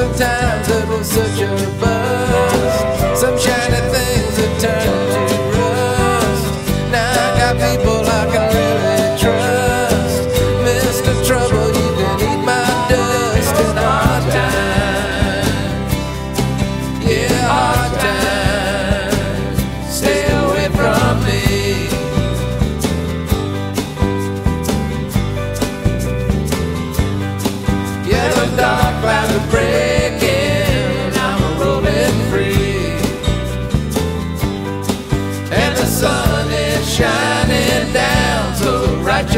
sometimes it was such a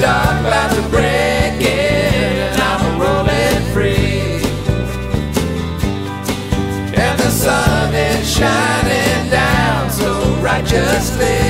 dark about to break in And I'm rolling free. And the sun is shining down so righteously.